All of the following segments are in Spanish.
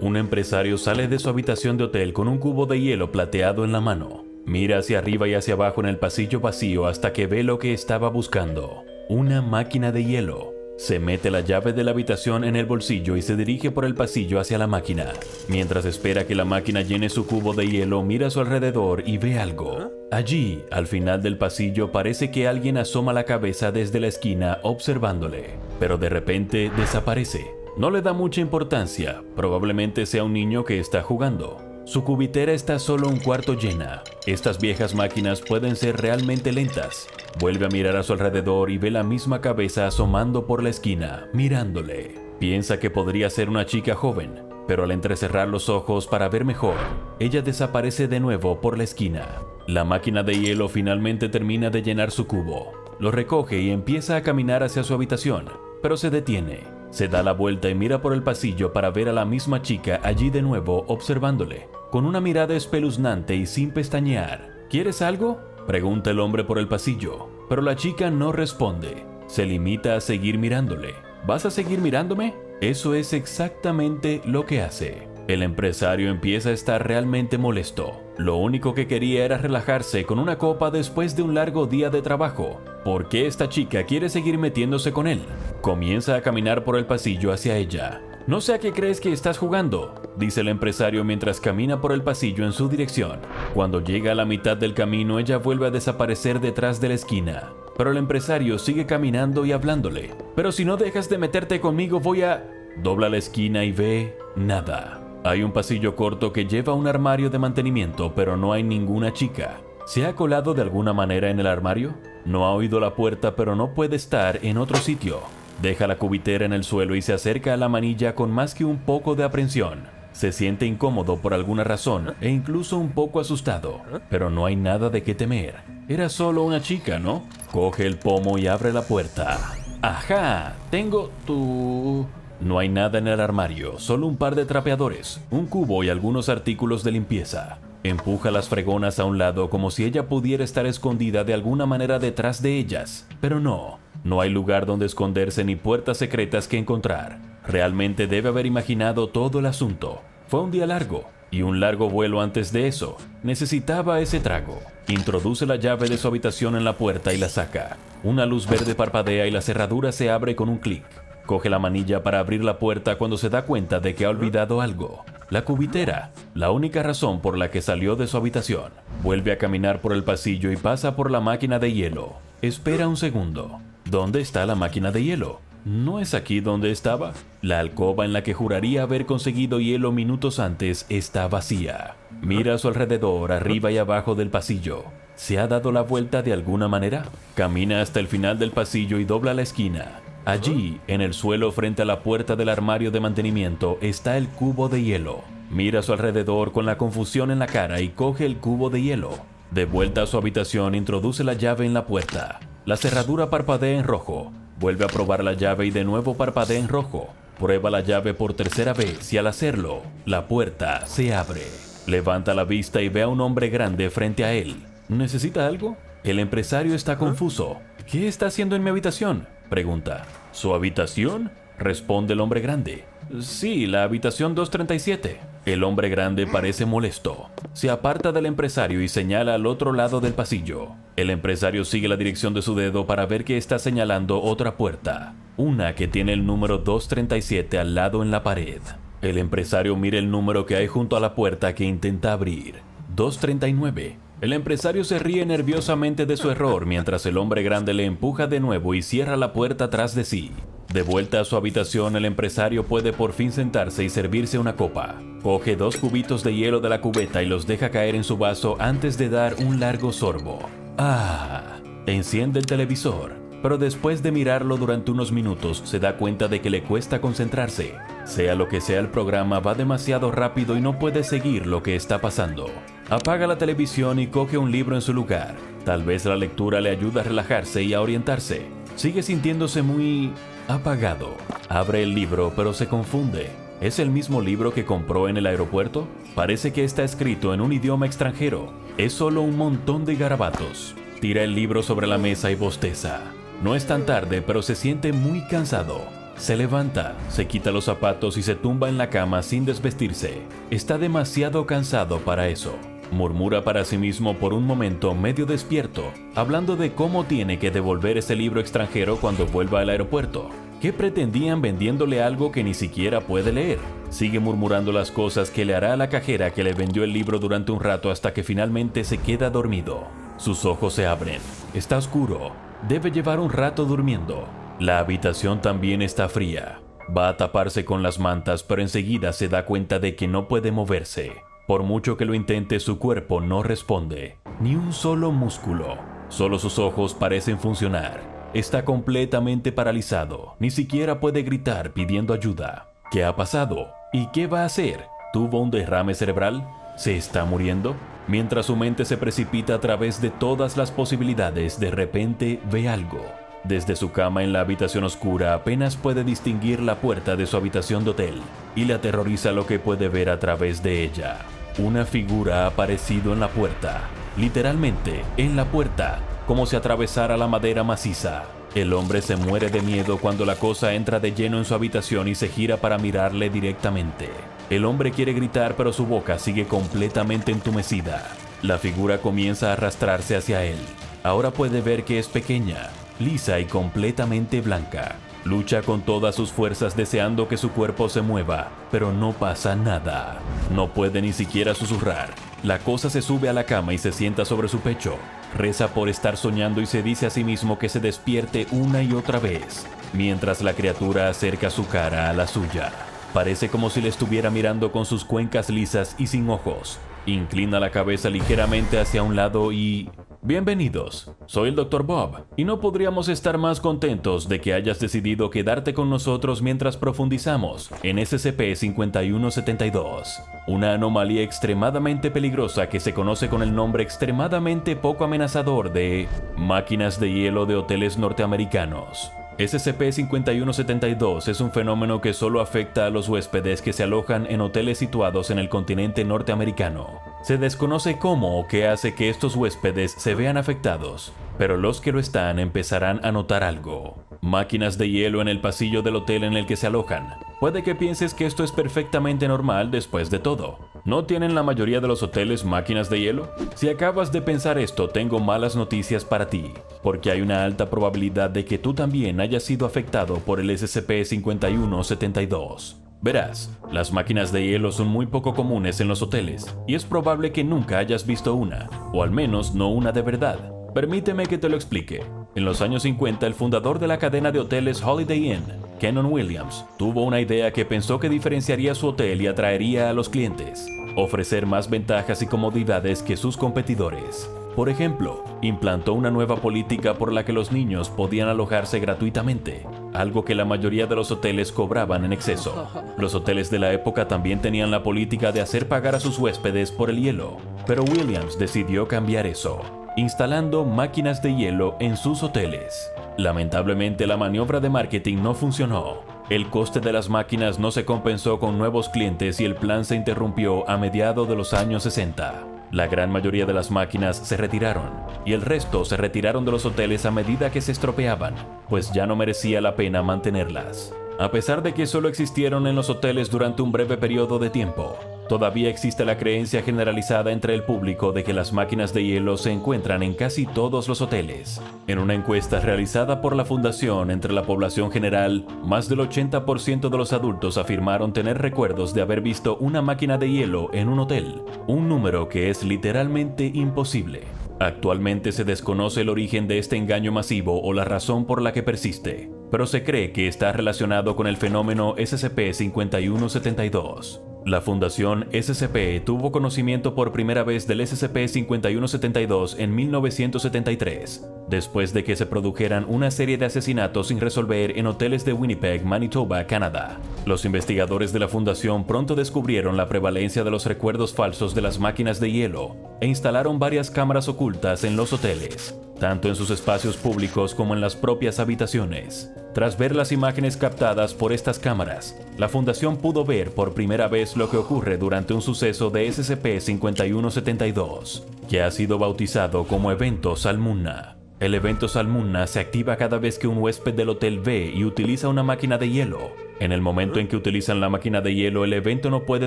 Un empresario sale de su habitación de hotel con un cubo de hielo plateado en la mano. Mira hacia arriba y hacia abajo en el pasillo vacío hasta que ve lo que estaba buscando. Una máquina de hielo. Se mete la llave de la habitación en el bolsillo y se dirige por el pasillo hacia la máquina. Mientras espera que la máquina llene su cubo de hielo, mira a su alrededor y ve algo. Allí, al final del pasillo, parece que alguien asoma la cabeza desde la esquina observándole, pero de repente desaparece. No le da mucha importancia, probablemente sea un niño que está jugando. Su cubitera está solo un cuarto llena. Estas viejas máquinas pueden ser realmente lentas. Vuelve a mirar a su alrededor y ve la misma cabeza asomando por la esquina, mirándole. Piensa que podría ser una chica joven, pero al entrecerrar los ojos para ver mejor, ella desaparece de nuevo por la esquina. La máquina de hielo finalmente termina de llenar su cubo. Lo recoge y empieza a caminar hacia su habitación, pero se detiene. Se da la vuelta y mira por el pasillo para ver a la misma chica allí de nuevo observándole con una mirada espeluznante y sin pestañear. ¿Quieres algo? Pregunta el hombre por el pasillo, pero la chica no responde. Se limita a seguir mirándole. ¿Vas a seguir mirándome? Eso es exactamente lo que hace. El empresario empieza a estar realmente molesto. Lo único que quería era relajarse con una copa después de un largo día de trabajo. ¿Por qué esta chica quiere seguir metiéndose con él? Comienza a caminar por el pasillo hacia ella. No sé a qué crees que estás jugando, dice el empresario mientras camina por el pasillo en su dirección. Cuando llega a la mitad del camino, ella vuelve a desaparecer detrás de la esquina. Pero el empresario sigue caminando y hablándole. Pero si no dejas de meterte conmigo, voy a... Dobla la esquina y ve nada. Hay un pasillo corto que lleva a un armario de mantenimiento, pero no hay ninguna chica. ¿Se ha colado de alguna manera en el armario? No ha oído la puerta, pero no puede estar en otro sitio. Deja la cubitera en el suelo y se acerca a la manilla con más que un poco de aprensión. Se siente incómodo por alguna razón e incluso un poco asustado, pero no hay nada de qué temer. Era solo una chica, ¿no? Coge el pomo y abre la puerta. ¡Ajá! Tengo tu... No hay nada en el armario, solo un par de trapeadores, un cubo y algunos artículos de limpieza. Empuja las fregonas a un lado como si ella pudiera estar escondida de alguna manera detrás de ellas, pero no, no hay lugar donde esconderse ni puertas secretas que encontrar. Realmente debe haber imaginado todo el asunto. Fue un día largo y un largo vuelo antes de eso. Necesitaba ese trago. Introduce la llave de su habitación en la puerta y la saca. Una luz verde parpadea y la cerradura se abre con un clic. Coge la manilla para abrir la puerta cuando se da cuenta de que ha olvidado algo. La cubitera, la única razón por la que salió de su habitación. Vuelve a caminar por el pasillo y pasa por la máquina de hielo. Espera un segundo. ¿Dónde está la máquina de hielo? ¿No es aquí donde estaba? La alcoba en la que juraría haber conseguido hielo minutos antes está vacía. Mira a su alrededor, arriba y abajo del pasillo. ¿Se ha dado la vuelta de alguna manera? Camina hasta el final del pasillo y dobla la esquina. Allí, en el suelo frente a la puerta del armario de mantenimiento, está el cubo de hielo. Mira a su alrededor con la confusión en la cara y coge el cubo de hielo. De vuelta a su habitación, introduce la llave en la puerta. La cerradura parpadea en rojo. Vuelve a probar la llave y de nuevo parpadea en rojo. Prueba la llave por tercera vez y al hacerlo, la puerta se abre. Levanta la vista y ve a un hombre grande frente a él. ¿Necesita algo? El empresario está confuso. ¿Qué está haciendo en mi habitación? Pregunta. ¿Su habitación? Responde el hombre grande. Sí, la habitación 237. El hombre grande parece molesto. Se aparta del empresario y señala al otro lado del pasillo. El empresario sigue la dirección de su dedo para ver que está señalando otra puerta, una que tiene el número 237 al lado en la pared. El empresario mira el número que hay junto a la puerta que intenta abrir. 239. El empresario se ríe nerviosamente de su error mientras el hombre grande le empuja de nuevo y cierra la puerta tras de sí. De vuelta a su habitación, el empresario puede por fin sentarse y servirse una copa. Coge dos cubitos de hielo de la cubeta y los deja caer en su vaso antes de dar un largo sorbo. Ah, enciende el televisor, pero después de mirarlo durante unos minutos se da cuenta de que le cuesta concentrarse. Sea lo que sea el programa, va demasiado rápido y no puede seguir lo que está pasando. Apaga la televisión y coge un libro en su lugar. Tal vez la lectura le ayuda a relajarse y a orientarse. Sigue sintiéndose muy apagado. Abre el libro pero se confunde. ¿Es el mismo libro que compró en el aeropuerto? Parece que está escrito en un idioma extranjero. Es solo un montón de garabatos. Tira el libro sobre la mesa y bosteza. No es tan tarde, pero se siente muy cansado. Se levanta, se quita los zapatos y se tumba en la cama sin desvestirse. Está demasiado cansado para eso. Murmura para sí mismo por un momento medio despierto, hablando de cómo tiene que devolver ese libro extranjero cuando vuelva al aeropuerto. ¿Qué pretendían vendiéndole algo que ni siquiera puede leer? Sigue murmurando las cosas que le hará a la cajera que le vendió el libro durante un rato hasta que finalmente se queda dormido. Sus ojos se abren. Está oscuro. Debe llevar un rato durmiendo. La habitación también está fría. Va a taparse con las mantas, pero enseguida se da cuenta de que no puede moverse. Por mucho que lo intente, su cuerpo no responde. Ni un solo músculo. Solo sus ojos parecen funcionar. Está completamente paralizado, ni siquiera puede gritar pidiendo ayuda. ¿Qué ha pasado? ¿Y qué va a hacer? ¿Tuvo un derrame cerebral? ¿Se está muriendo? Mientras su mente se precipita a través de todas las posibilidades, de repente ve algo. Desde su cama en la habitación oscura apenas puede distinguir la puerta de su habitación de hotel y le aterroriza lo que puede ver a través de ella. Una figura ha aparecido en la puerta, literalmente en la puerta, como si atravesara la madera maciza. El hombre se muere de miedo cuando la cosa entra de lleno en su habitación y se gira para mirarle directamente. El hombre quiere gritar pero su boca sigue completamente entumecida. La figura comienza a arrastrarse hacia él. Ahora puede ver que es pequeña, lisa y completamente blanca. Lucha con todas sus fuerzas deseando que su cuerpo se mueva, pero no pasa nada. No puede ni siquiera susurrar. La cosa se sube a la cama y se sienta sobre su pecho. Reza por estar soñando y se dice a sí mismo que se despierte una y otra vez, mientras la criatura acerca su cara a la suya. Parece como si le estuviera mirando con sus cuencas lisas y sin ojos. Inclina la cabeza ligeramente hacia un lado y... Bienvenidos, soy el Dr. Bob, y no podríamos estar más contentos de que hayas decidido quedarte con nosotros mientras profundizamos en SCP-5172, una anomalía extremadamente peligrosa que se conoce con el nombre extremadamente poco amenazador de máquinas de hielo de hoteles norteamericanos. SCP-5172 es un fenómeno que solo afecta a los huéspedes que se alojan en hoteles situados en el continente norteamericano. Se desconoce cómo o qué hace que estos huéspedes se vean afectados, pero los que lo están empezarán a notar algo. Máquinas de hielo en el pasillo del hotel en el que se alojan. Puede que pienses que esto es perfectamente normal después de todo. ¿No tienen la mayoría de los hoteles máquinas de hielo? Si acabas de pensar esto, tengo malas noticias para ti, porque hay una alta probabilidad de que tú también hayas sido afectado por el SCP-5172. Verás, las máquinas de hielo son muy poco comunes en los hoteles, y es probable que nunca hayas visto una, o al menos no una de verdad. Permíteme que te lo explique. En los años 50, el fundador de la cadena de hoteles Holiday Inn, Kenon Williams, tuvo una idea que pensó que diferenciaría su hotel y atraería a los clientes, ofrecer más ventajas y comodidades que sus competidores. Por ejemplo, implantó una nueva política por la que los niños podían alojarse gratuitamente, algo que la mayoría de los hoteles cobraban en exceso. Los hoteles de la época también tenían la política de hacer pagar a sus huéspedes por el hielo, pero Williams decidió cambiar eso instalando máquinas de hielo en sus hoteles. Lamentablemente la maniobra de marketing no funcionó. El coste de las máquinas no se compensó con nuevos clientes y el plan se interrumpió a mediados de los años 60. La gran mayoría de las máquinas se retiraron y el resto se retiraron de los hoteles a medida que se estropeaban, pues ya no merecía la pena mantenerlas. A pesar de que solo existieron en los hoteles durante un breve periodo de tiempo, Todavía existe la creencia generalizada entre el público de que las máquinas de hielo se encuentran en casi todos los hoteles. En una encuesta realizada por la Fundación entre la población general, más del 80% de los adultos afirmaron tener recuerdos de haber visto una máquina de hielo en un hotel, un número que es literalmente imposible. Actualmente se desconoce el origen de este engaño masivo o la razón por la que persiste, pero se cree que está relacionado con el fenómeno SCP-5172. La Fundación SCP tuvo conocimiento por primera vez del SCP-5172 en 1973, después de que se produjeran una serie de asesinatos sin resolver en hoteles de Winnipeg, Manitoba, Canadá. Los investigadores de la Fundación pronto descubrieron la prevalencia de los recuerdos falsos de las máquinas de hielo e instalaron varias cámaras ocultas en los hoteles, tanto en sus espacios públicos como en las propias habitaciones. Tras ver las imágenes captadas por estas cámaras, la Fundación pudo ver por primera vez lo que ocurre durante un suceso de SCP-5172, que ha sido bautizado como Evento Salmuna. El evento Salmuna se activa cada vez que un huésped del hotel ve y utiliza una máquina de hielo. En el momento en que utilizan la máquina de hielo, el evento no puede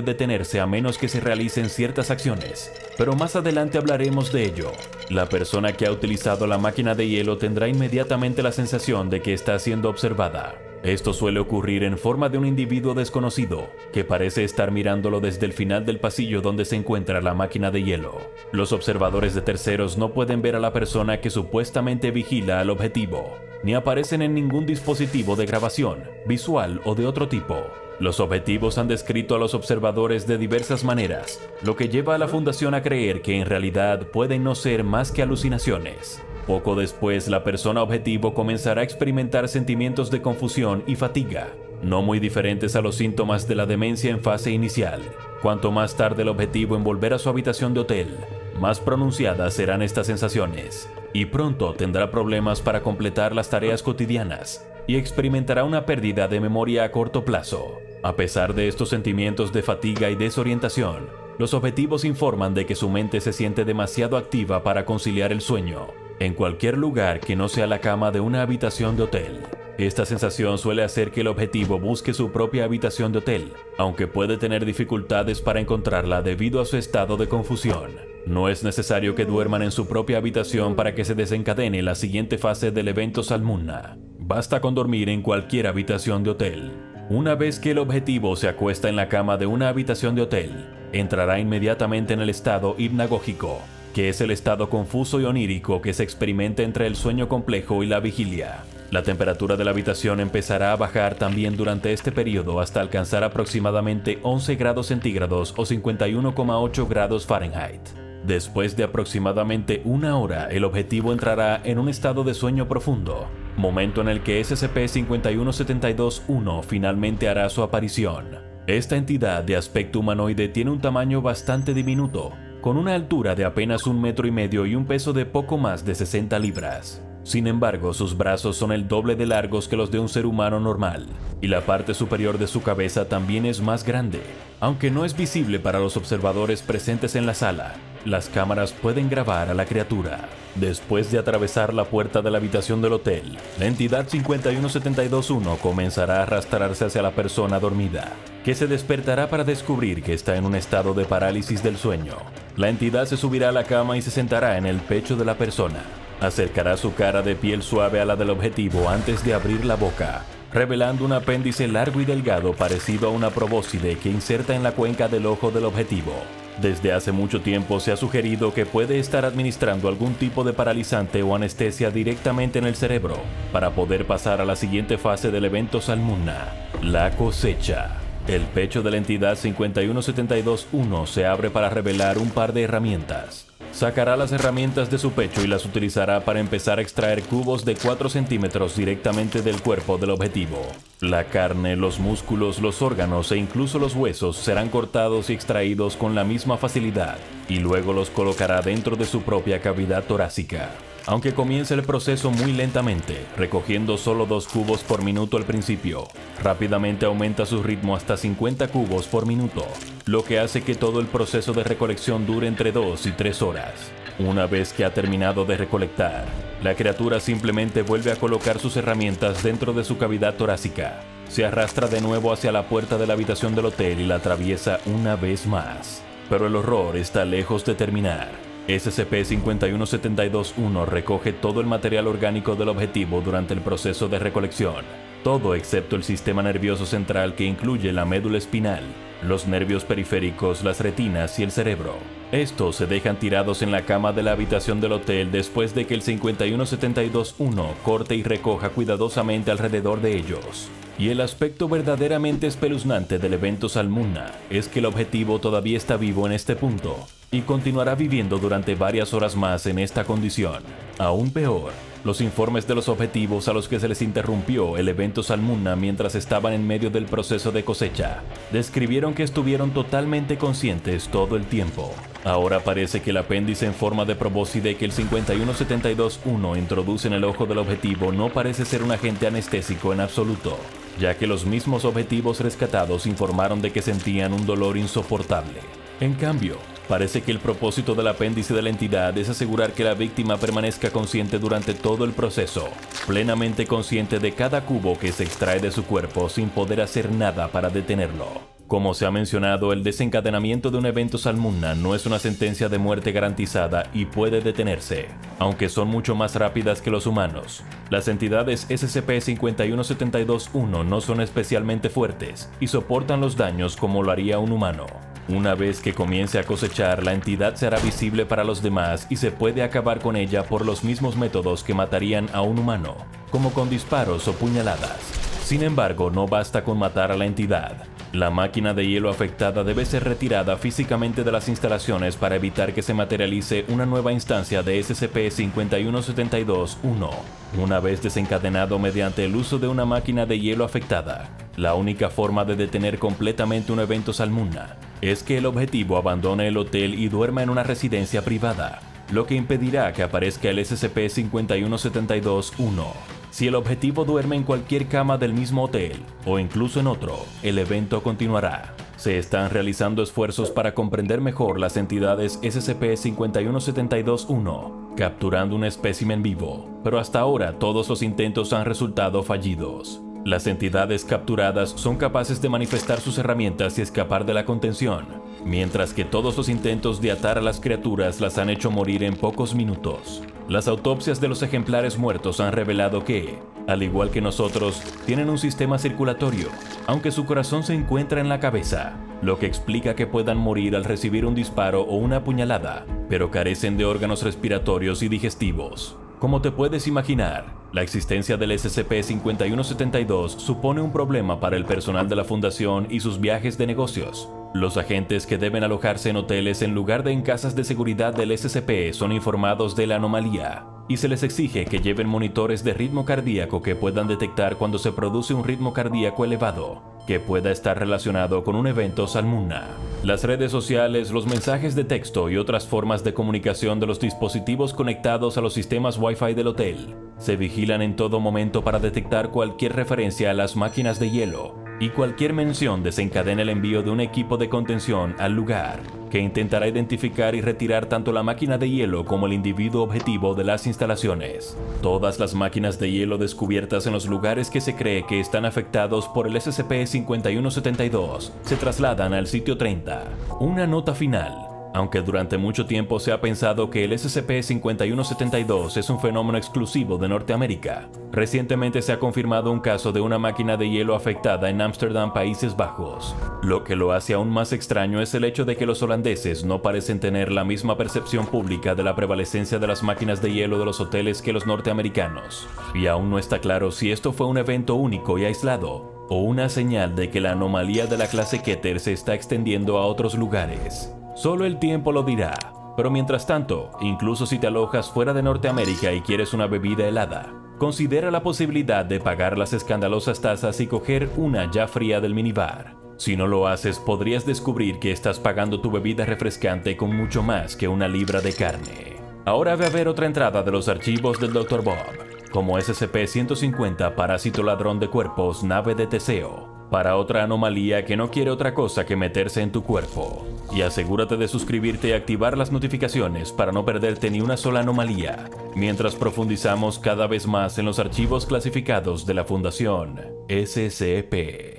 detenerse a menos que se realicen ciertas acciones. Pero más adelante hablaremos de ello. La persona que ha utilizado la máquina de hielo tendrá inmediatamente la sensación de que está siendo observada. Esto suele ocurrir en forma de un individuo desconocido, que parece estar mirándolo desde el final del pasillo donde se encuentra la máquina de hielo. Los observadores de terceros no pueden ver a la persona que supuestamente vigila al objetivo, ni aparecen en ningún dispositivo de grabación, visual o de otro tipo. Los objetivos han descrito a los observadores de diversas maneras, lo que lleva a la fundación a creer que en realidad pueden no ser más que alucinaciones. Poco después, la persona objetivo comenzará a experimentar sentimientos de confusión y fatiga, no muy diferentes a los síntomas de la demencia en fase inicial. Cuanto más tarde el objetivo en volver a su habitación de hotel, más pronunciadas serán estas sensaciones, y pronto tendrá problemas para completar las tareas cotidianas y experimentará una pérdida de memoria a corto plazo. A pesar de estos sentimientos de fatiga y desorientación, los objetivos informan de que su mente se siente demasiado activa para conciliar el sueño en cualquier lugar que no sea la cama de una habitación de hotel. Esta sensación suele hacer que el objetivo busque su propia habitación de hotel, aunque puede tener dificultades para encontrarla debido a su estado de confusión. No es necesario que duerman en su propia habitación para que se desencadene la siguiente fase del evento Salmuna. Basta con dormir en cualquier habitación de hotel. Una vez que el objetivo se acuesta en la cama de una habitación de hotel, entrará inmediatamente en el estado hipnagógico, que es el estado confuso y onírico que se experimenta entre el sueño complejo y la vigilia. La temperatura de la habitación empezará a bajar también durante este periodo hasta alcanzar aproximadamente 11 grados centígrados o 51,8 grados Fahrenheit. Después de aproximadamente una hora, el objetivo entrará en un estado de sueño profundo, momento en el que SCP-51721 finalmente hará su aparición. Esta entidad de aspecto humanoide tiene un tamaño bastante diminuto, con una altura de apenas un metro y medio y un peso de poco más de 60 libras. Sin embargo, sus brazos son el doble de largos que los de un ser humano normal, y la parte superior de su cabeza también es más grande. Aunque no es visible para los observadores presentes en la sala, las cámaras pueden grabar a la criatura. Después de atravesar la puerta de la habitación del hotel, la entidad 51721 comenzará a arrastrarse hacia la persona dormida, que se despertará para descubrir que está en un estado de parálisis del sueño. La entidad se subirá a la cama y se sentará en el pecho de la persona. Acercará su cara de piel suave a la del objetivo antes de abrir la boca, revelando un apéndice largo y delgado parecido a una probóscide que inserta en la cuenca del ojo del objetivo. Desde hace mucho tiempo se ha sugerido que puede estar administrando algún tipo de paralizante o anestesia directamente en el cerebro para poder pasar a la siguiente fase del evento Salmuna, la cosecha. El pecho de la entidad 51721 se abre para revelar un par de herramientas. Sacará las herramientas de su pecho y las utilizará para empezar a extraer cubos de 4 centímetros directamente del cuerpo del objetivo. La carne, los músculos, los órganos e incluso los huesos serán cortados y extraídos con la misma facilidad, y luego los colocará dentro de su propia cavidad torácica aunque comienza el proceso muy lentamente, recogiendo solo dos cubos por minuto al principio. Rápidamente aumenta su ritmo hasta 50 cubos por minuto, lo que hace que todo el proceso de recolección dure entre 2 y 3 horas. Una vez que ha terminado de recolectar, la criatura simplemente vuelve a colocar sus herramientas dentro de su cavidad torácica. Se arrastra de nuevo hacia la puerta de la habitación del hotel y la atraviesa una vez más. Pero el horror está lejos de terminar. SCP-51721 recoge todo el material orgánico del objetivo durante el proceso de recolección, todo excepto el sistema nervioso central que incluye la médula espinal, los nervios periféricos, las retinas y el cerebro. Estos se dejan tirados en la cama de la habitación del hotel después de que el 51721 corte y recoja cuidadosamente alrededor de ellos. Y el aspecto verdaderamente espeluznante del evento Salmuna es que el objetivo todavía está vivo en este punto, y continuará viviendo durante varias horas más en esta condición. Aún peor, los informes de los objetivos a los que se les interrumpió el evento Salmuna mientras estaban en medio del proceso de cosecha, describieron que estuvieron totalmente conscientes todo el tiempo. Ahora parece que el apéndice en forma de probóscide que el 51721 introduce en el ojo del objetivo no parece ser un agente anestésico en absoluto, ya que los mismos objetivos rescatados informaron de que sentían un dolor insoportable. En cambio, Parece que el propósito del apéndice de la entidad es asegurar que la víctima permanezca consciente durante todo el proceso, plenamente consciente de cada cubo que se extrae de su cuerpo sin poder hacer nada para detenerlo. Como se ha mencionado, el desencadenamiento de un evento Salmuna no es una sentencia de muerte garantizada y puede detenerse, aunque son mucho más rápidas que los humanos. Las entidades SCP-51721 no son especialmente fuertes y soportan los daños como lo haría un humano. Una vez que comience a cosechar, la entidad será visible para los demás y se puede acabar con ella por los mismos métodos que matarían a un humano, como con disparos o puñaladas. Sin embargo, no basta con matar a la entidad. La máquina de hielo afectada debe ser retirada físicamente de las instalaciones para evitar que se materialice una nueva instancia de SCP-5172-1, una vez desencadenado mediante el uso de una máquina de hielo afectada. La única forma de detener completamente un evento Salmuna es que el objetivo abandone el hotel y duerma en una residencia privada, lo que impedirá que aparezca el SCP-5172-1. Si el objetivo duerme en cualquier cama del mismo hotel o incluso en otro, el evento continuará. Se están realizando esfuerzos para comprender mejor las entidades SCP-5172-1, capturando un espécimen vivo, pero hasta ahora todos los intentos han resultado fallidos. Las entidades capturadas son capaces de manifestar sus herramientas y escapar de la contención, mientras que todos los intentos de atar a las criaturas las han hecho morir en pocos minutos. Las autopsias de los ejemplares muertos han revelado que, al igual que nosotros, tienen un sistema circulatorio, aunque su corazón se encuentra en la cabeza, lo que explica que puedan morir al recibir un disparo o una puñalada, pero carecen de órganos respiratorios y digestivos. Como te puedes imaginar, la existencia del SCP-5172 supone un problema para el personal de la Fundación y sus viajes de negocios. Los agentes que deben alojarse en hoteles en lugar de en casas de seguridad del SCP son informados de la anomalía, y se les exige que lleven monitores de ritmo cardíaco que puedan detectar cuando se produce un ritmo cardíaco elevado, que pueda estar relacionado con un evento Salmuna. Las redes sociales, los mensajes de texto y otras formas de comunicación de los dispositivos conectados a los sistemas Wi-Fi del hotel se vigilan en todo momento para detectar cualquier referencia a las máquinas de hielo y cualquier mención desencadena el envío de un equipo de contención al lugar, que intentará identificar y retirar tanto la máquina de hielo como el individuo objetivo de las instalaciones. Todas las máquinas de hielo descubiertas en los lugares que se cree que están afectados por el SCP-5172 se trasladan al sitio 30. Una nota final. Aunque durante mucho tiempo se ha pensado que el SCP-5172 es un fenómeno exclusivo de Norteamérica, recientemente se ha confirmado un caso de una máquina de hielo afectada en Ámsterdam, Países Bajos. Lo que lo hace aún más extraño es el hecho de que los holandeses no parecen tener la misma percepción pública de la prevalecencia de las máquinas de hielo de los hoteles que los norteamericanos. Y aún no está claro si esto fue un evento único y aislado, o una señal de que la anomalía de la clase Keter se está extendiendo a otros lugares. Solo el tiempo lo dirá. Pero mientras tanto, incluso si te alojas fuera de Norteamérica y quieres una bebida helada, considera la posibilidad de pagar las escandalosas tasas y coger una ya fría del minibar. Si no lo haces, podrías descubrir que estás pagando tu bebida refrescante con mucho más que una libra de carne. Ahora ve a ver otra entrada de los archivos del Dr. Bob, como SCP-150 Parásito Ladrón de Cuerpos Nave de Teseo, para otra anomalía que no quiere otra cosa que meterse en tu cuerpo. Y asegúrate de suscribirte y activar las notificaciones para no perderte ni una sola anomalía, mientras profundizamos cada vez más en los archivos clasificados de la Fundación SCP.